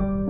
you.